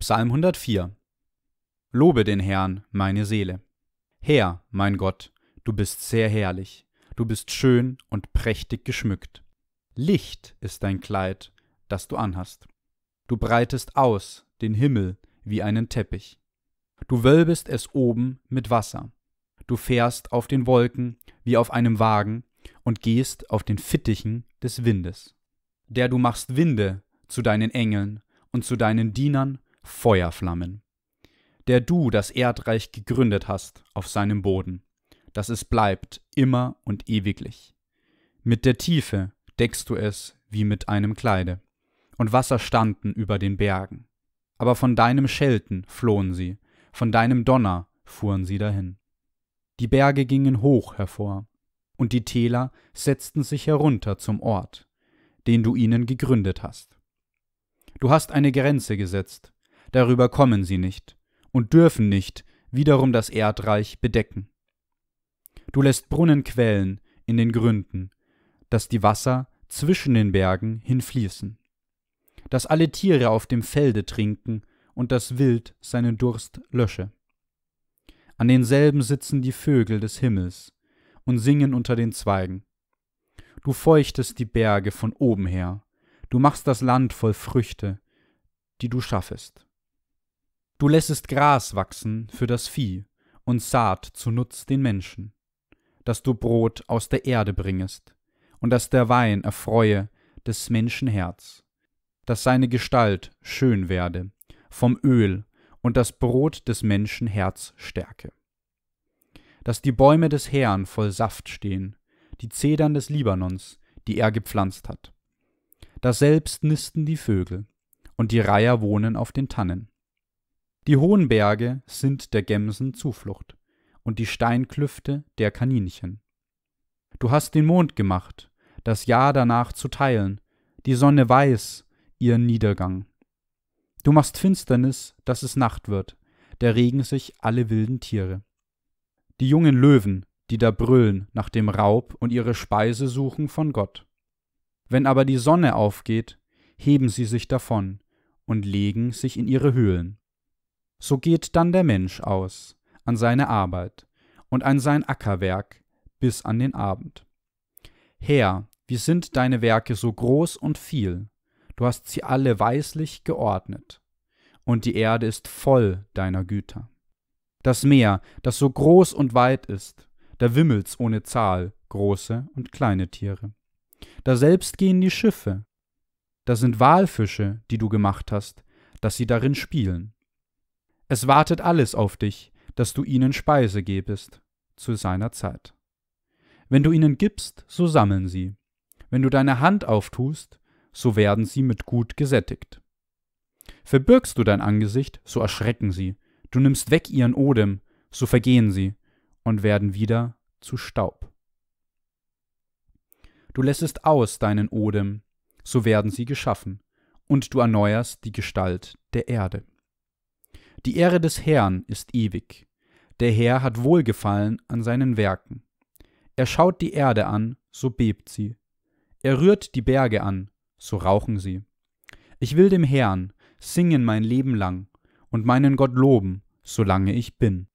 Psalm 104 Lobe den Herrn, meine Seele. Herr, mein Gott, du bist sehr herrlich, du bist schön und prächtig geschmückt. Licht ist dein Kleid, das du anhast. Du breitest aus den Himmel wie einen Teppich. Du wölbest es oben mit Wasser. Du fährst auf den Wolken wie auf einem Wagen und gehst auf den Fittichen des Windes. Der du machst Winde zu deinen Engeln und zu deinen Dienern Feuerflammen. Der du das Erdreich gegründet hast auf seinem Boden, dass es bleibt immer und ewiglich. Mit der Tiefe deckst du es wie mit einem Kleide, und Wasser standen über den Bergen. Aber von deinem Schelten flohen sie, von deinem Donner fuhren sie dahin. Die Berge gingen hoch hervor, und die Täler setzten sich herunter zum Ort, den du ihnen gegründet hast. Du hast eine Grenze gesetzt, darüber kommen sie nicht, und dürfen nicht wiederum das Erdreich bedecken. Du lässt Brunnen quellen in den Gründen, dass die Wasser zwischen den Bergen hinfließen, dass alle Tiere auf dem Felde trinken und das Wild seinen Durst lösche. An denselben sitzen die Vögel des Himmels und singen unter den Zweigen. Du feuchtest die Berge von oben her, du machst das Land voll Früchte, die du schaffest. Du lässest Gras wachsen für das Vieh und Saat zu Nutz den Menschen, dass du Brot aus der Erde bringest und dass der Wein erfreue des Menschen Herz, dass seine Gestalt schön werde vom Öl und das Brot des Menschen Herz stärke. Dass die Bäume des Herrn voll Saft stehen, die Zedern des Libanons, die er gepflanzt hat. Daselbst nisten die Vögel, und die Reiher wohnen auf den Tannen. Die hohen Berge sind der Gemsen Zuflucht, und die Steinklüfte der Kaninchen. Du hast den Mond gemacht, das Jahr danach zu teilen, die Sonne weiß ihren Niedergang. Du machst Finsternis, dass es Nacht wird, der regen sich alle wilden Tiere. Die jungen Löwen, die da brüllen nach dem Raub und ihre Speise suchen von Gott. Wenn aber die Sonne aufgeht, heben sie sich davon und legen sich in ihre Höhlen. So geht dann der Mensch aus an seine Arbeit und an sein Ackerwerk bis an den Abend. Herr, wie sind deine Werke so groß und viel, du hast sie alle weislich geordnet, und die Erde ist voll deiner Güter. Das Meer, das so groß und weit ist, da wimmelt's ohne Zahl, große und kleine Tiere. Da selbst gehen die Schiffe, da sind Walfische, die du gemacht hast, dass sie darin spielen. Es wartet alles auf dich, dass du ihnen Speise gebest, zu seiner Zeit. Wenn du ihnen gibst, so sammeln sie. Wenn du deine Hand auftust, so werden sie mit Gut gesättigt. Verbirgst du dein Angesicht, so erschrecken sie, du nimmst weg ihren Odem, so vergehen sie und werden wieder zu Staub. Du lässest aus deinen Odem, so werden sie geschaffen, und du erneuerst die Gestalt der Erde. Die Ehre des Herrn ist ewig, der Herr hat Wohlgefallen an seinen Werken. Er schaut die Erde an, so bebt sie. Er rührt die Berge an, so rauchen sie. Ich will dem Herrn singen mein Leben lang und meinen Gott loben, solange ich bin.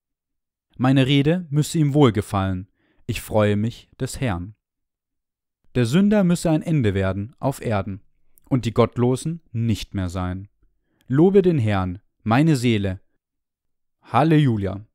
Meine Rede müsse ihm wohlgefallen, ich freue mich des Herrn. Der Sünder müsse ein Ende werden auf Erden und die Gottlosen nicht mehr sein. Lobe den Herrn, meine Seele. Halleluja.